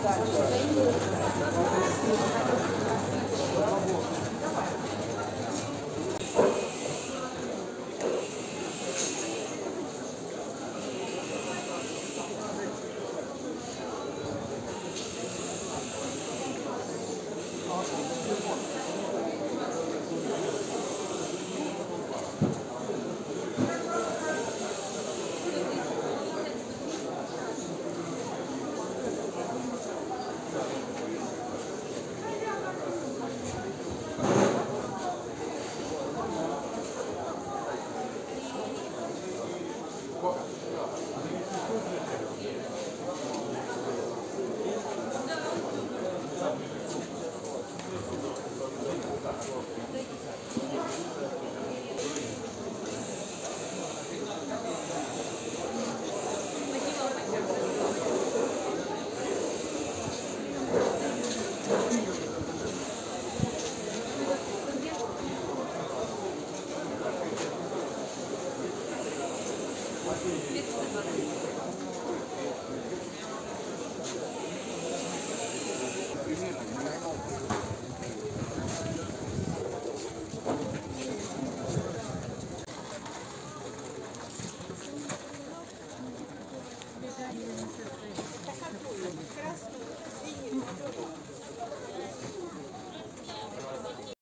Gracias. Красную, синюю, черную.